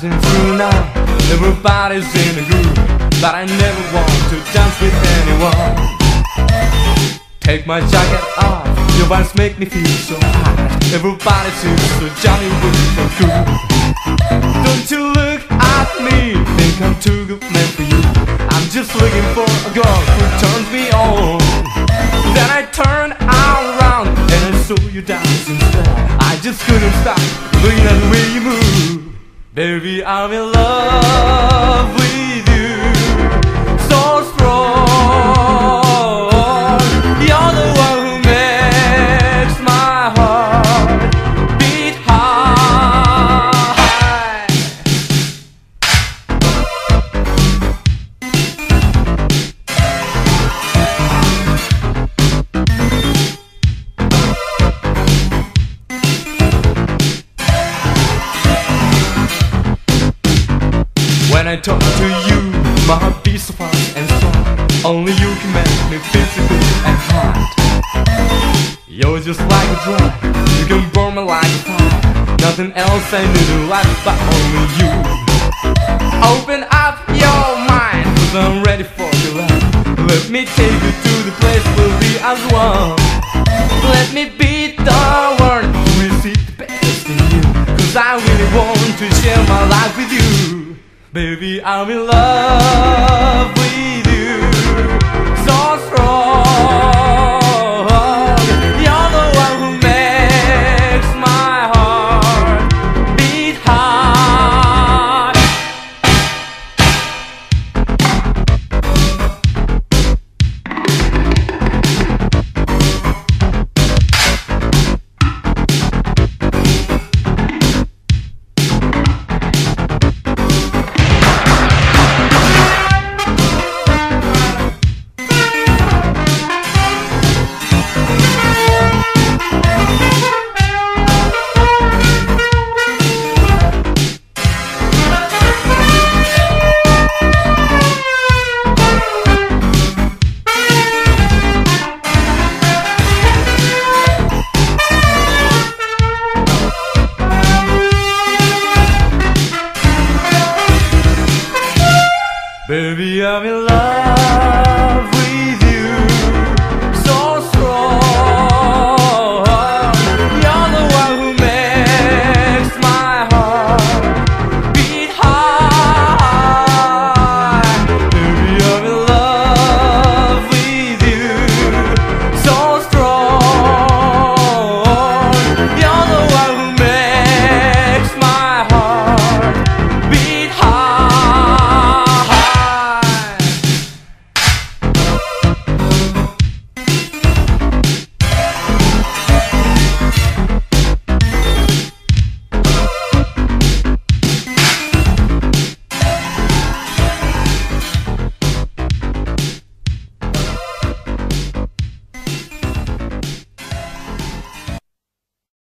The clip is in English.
dancing through the night. Everybody's in a groove, but I never want to dance with anyone. Take my jacket off, your vibes make me feel so high. Everybody seems so jolly with so cool. Don't you look at me, think I'm too good man for you. I'm just looking for a girl who turns me on. Then I turn around and I saw you dancing. I just couldn't stop looking at the way you move. Baby, I'm in love When I talk to you, my heart beats so fast and strong. Only you can make me physical and hard. You're just like a drug, you can burn me like a. Nothing else I need in life but only you. Open up your mind, cause I'm ready for your love. Let me take you to the place where we are one. Let me be the world to see the best in you. Cause I really want to share my life with you. Baby, I'm in love with you. Baby, I'm in love.